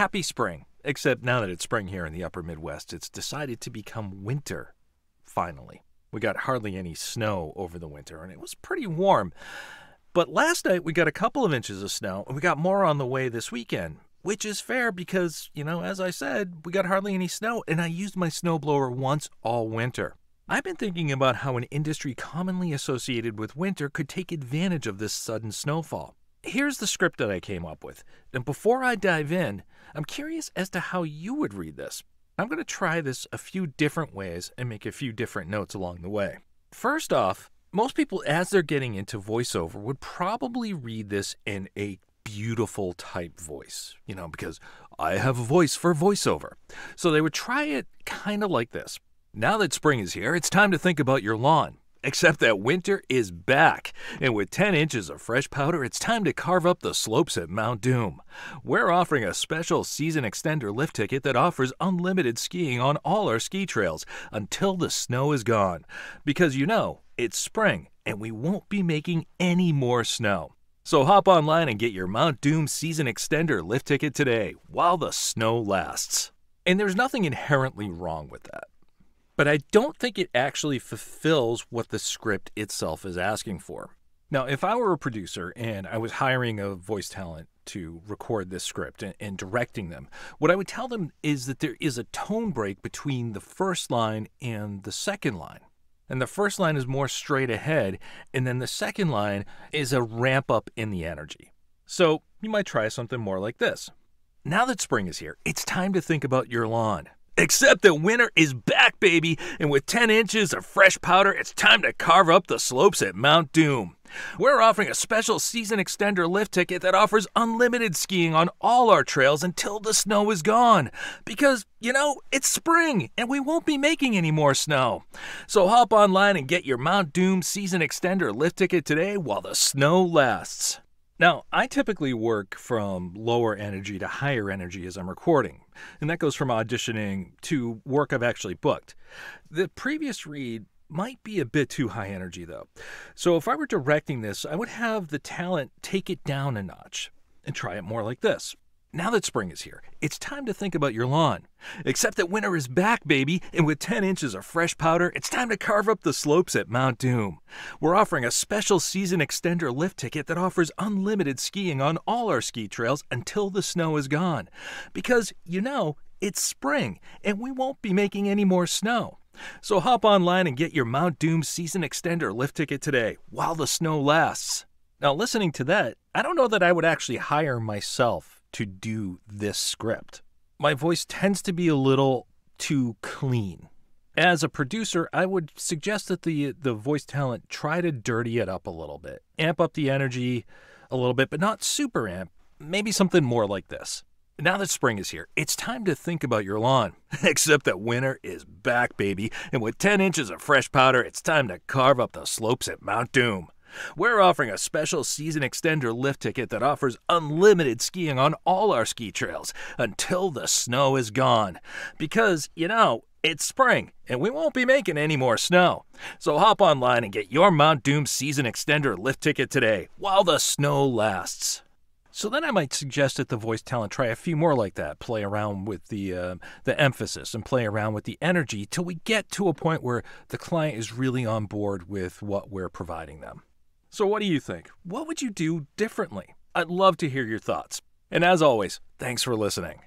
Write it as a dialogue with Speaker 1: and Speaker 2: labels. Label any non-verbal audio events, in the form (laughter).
Speaker 1: happy spring. Except now that it's spring here in the upper Midwest, it's decided to become winter, finally. We got hardly any snow over the winter, and it was pretty warm. But last night we got a couple of inches of snow, and we got more on the way this weekend, which is fair because, you know, as I said, we got hardly any snow, and I used my snowblower once all winter. I've been thinking about how an industry commonly associated with winter could take advantage of this sudden snowfall. Here's the script that I came up with. And before I dive in, I'm curious as to how you would read this. I'm going to try this a few different ways and make a few different notes along the way. First off, most people, as they're getting into voiceover, would probably read this in a beautiful type voice, you know, because I have a voice for voiceover. So they would try it kind of like this. Now that spring is here, it's time to think about your lawn. Except that winter is back, and with 10 inches of fresh powder, it's time to carve up the slopes at Mount Doom. We're offering a special season extender lift ticket that offers unlimited skiing on all our ski trails until the snow is gone. Because you know, it's spring, and we won't be making any more snow. So hop online and get your Mount Doom season extender lift ticket today while the snow lasts. And there's nothing inherently wrong with that but I don't think it actually fulfills what the script itself is asking for. Now, if I were a producer and I was hiring a voice talent to record this script and, and, directing them, what I would tell them is that there is a tone break between the first line and the second line. And the first line is more straight ahead, and then the second line is a ramp up in the energy. So you might try something more like this. Now that spring is here, it's time to think about your lawn. Except that winter is back, baby, and with 10 inches of fresh powder, it's time to carve up the slopes at Mount Doom. We're offering a special season extender lift ticket that offers unlimited skiing on all our trails until the snow is gone. Because, you know, it's spring and we won't be making any more snow. So hop online and get your Mount Doom season extender lift ticket today while the snow lasts. Now, I typically work from lower energy to higher energy as I'm recording, and that goes from auditioning to work I've actually booked. The previous read might be a bit too high energy, though. So if I were directing this, I would have the talent take it down a notch and try it more like this. Now that spring is here, it's time to think about your lawn. Except that winter is back, baby, and with 10 inches of fresh powder, it's time to carve up the slopes at Mount Doom. We're offering a special season extender lift ticket that offers unlimited skiing on all our ski trails until the snow is gone. Because, you know, it's spring, and we won't be making any more snow. So hop online and get your Mount Doom season extender lift ticket today while the snow lasts. Now, listening to that, I don't know that I would actually hire myself to do this script. My voice tends to be a little too clean. As a producer, I would suggest that the the voice talent try to dirty it up a little bit. Amp up the energy a little bit, but not super amp. Maybe something more like this. Now that spring is here, it's time to think about your lawn. (laughs) Except that winter is back, baby, and with 10 inches of fresh powder, it's time to carve up the slopes at Mount Doom. We're offering a special season extender lift ticket that offers unlimited skiing on all our ski trails until the snow is gone. Because, you know, it's spring, and we won't be making any more snow. So hop online and get your Mount Doom season extender lift ticket today while the snow lasts. So then I might suggest that the voice talent try a few more like that, play around with the uh, the emphasis and play around with the energy till we get to a point where the client is really on board with what we're providing them. So, what do you think? What would you do differently? I'd love to hear your thoughts. And as always, thanks for listening.